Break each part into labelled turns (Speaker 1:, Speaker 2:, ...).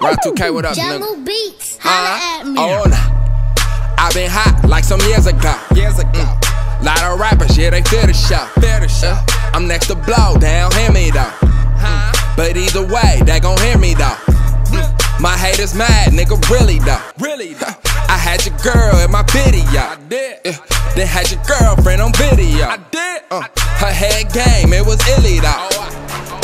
Speaker 1: Rah2k, what up,
Speaker 2: Jungle
Speaker 1: nigga?
Speaker 2: Beats,
Speaker 1: Uh,
Speaker 2: holla at me.
Speaker 1: oh, nah. I been hot like some years ago. Years ago. Mm. Lot of rappers, yeah, they feel the show. Feel the show. I'm next to blow, they don't hear me though. Huh? But either way, they gon' hear me though. Mm. My haters mad, nigga, really though. Really though. I had your girl in my video. I did. Yeah. Then had your girlfriend on video. I did. Uh, her head game, it was illy though.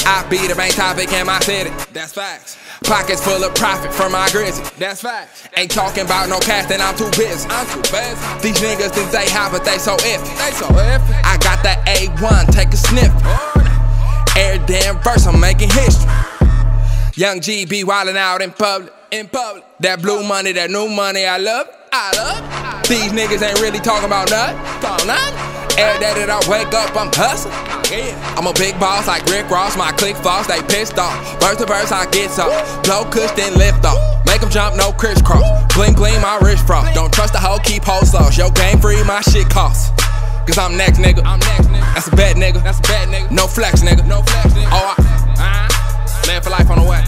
Speaker 1: I be the main topic in my city. That's facts. Pockets full of profit from my grizzly. That's facts. Ain't talking about no cash, then I'm too busy. I'm too busy. These niggas think they hot, but they so iffy. They so iffy. I got that A1, take a sniff. Every damn verse, I'm making history. Young G be wildin' out in public. In public. That blue money, that new money, I love it. I love it. These niggas ain't really talking about nothing. Talking nothing. Every day that I wake up, I'm hustling. Yeah. I'm a big boss like Rick Ross, my click false, they pissed off. Verse to verse, I get some. Blow kush, then lift off. Make them jump, no crisscross. Bling bling, my wrist frost. Don't trust the hoe, keep whole sauce. Yo, game free, my shit costs. Cause I'm next, nigga. I'm next, nigga. That's a bad nigga. That's a bad nigga. No flex, nigga. No flex, nigga. Oh, I, uh, live for life on the way.